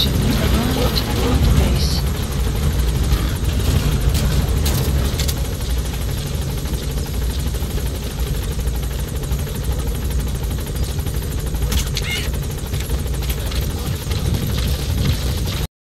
station arrived at the base.